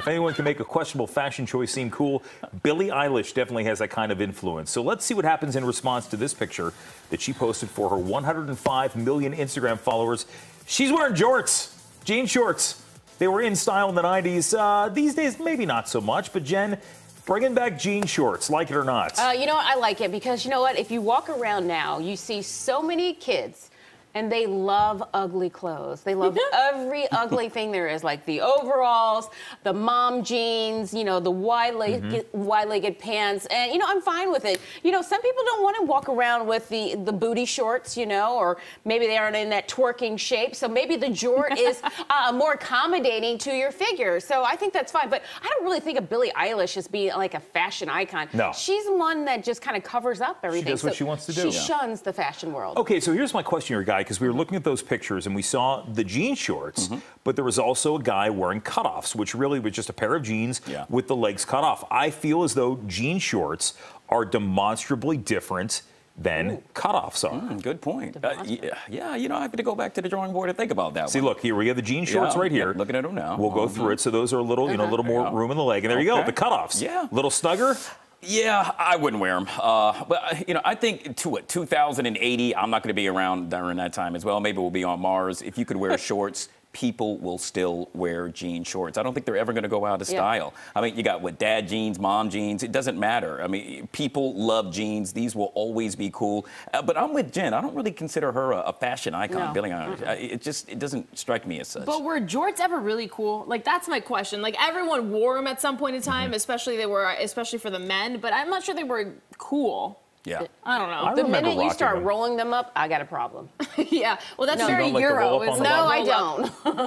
If anyone can make a questionable fashion choice seem cool, Billie Eilish definitely has that kind of influence. So let's see what happens in response to this picture that she posted for her 105 million Instagram followers. She's wearing jorts, jean shorts. They were in style in the 90s. Uh, these days, maybe not so much, but Jen, bringing back jean shorts, like it or not. Uh, you know what? I like it because you know what? If you walk around now, you see so many kids and they love ugly clothes. They love every ugly thing there is, like the overalls, the mom jeans, you know, the wide-legged, Mm-hmm. wide-legged pants, and you know, I'm fine with it. You know, some people don't want to walk around with the the booty shorts, you know, or maybe they aren't in that twerking shape. So maybe the jort is uh, more accommodating to your figure. So I think that's fine. But I don't really think of Billie Eilish as being like a fashion icon. No. she's one that just kind of covers up everything. She does what So she wants to do. She Yeah. shuns the fashion world. Okay, so here's my question here, guy, because we were looking at those pictures and we saw the jean shorts, Mm-hmm. but there was also a guy wearing cutoffs, which really was just a pair of jeans Yeah. with the legs cut off. I feel as though jean shorts are demonstrably different than cutoffs are. Mm, Good point. Uh, yeah, yeah, you know, I have to go back to the drawing board and think about that See, one. look here. We have the jean shorts Yeah, right yeah, here. looking at them now. We'll go Mhm. through it. So those are a little, you know, a little more room in the leg, and there you go. Okay. The cutoffs. Yeah. Little snugger. Yeah, I wouldn't wear them. Uh, but, uh, you know, I think to what, 2080, I'm not going to be around during that time as well. Maybe we'll be on Mars. If you could wear shorts, people will still wear jean shorts. I don't think they're ever going to go out of Yeah. style. I mean, you got what, dad jeans, mom jeans. It doesn't matter. I mean, people love jeans. These will always be cool. Uh, but I'm with Jen. I don't really consider her a, a fashion icon, No. Billie Eilish. Uh, It just it doesn't strike me as such. But were jorts ever really cool? Like that's my question. Like everyone wore them at some point in time, especially they were, especially for the men. But I'm not sure they were cool. yeah. I don't know. I the minute you start them. rolling them up, I got a problem. yeah. Well, that's No. very You like Euro. up on It's the not no, I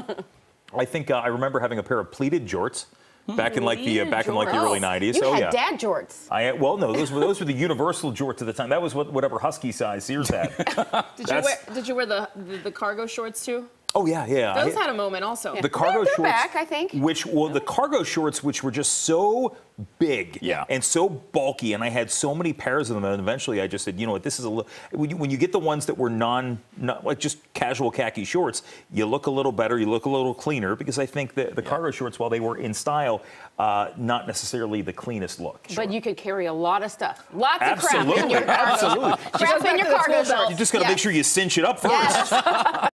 don't. I think uh, I remember having a pair of pleated jorts back in like the uh, Pleated back in like the early 90s. You oh had yeah. dad jorts. I well no those were those were the universal jorts at the time. That was what whatever husky size Sears had. Did you wear? Did you wear the the, the cargo shorts too? Oh yeah yeah. I- Those had a moment also. the cargo they're shorts back, I think. which well the cargo shorts which were just so big Yeah. and so bulky and i had so many pairs of them and eventually i just said you know what this is a little when you, when you get the ones that were non not like just casual khaki shorts you look a little better you look a little cleaner because i think that the cargo shorts while they were in style uh, not necessarily the cleanest look But you could carry a lot of stuff. Lots of crap in absolutely your absolutely crap in your cargo belt. you just got to Yes. make sure you cinch it up first Yes.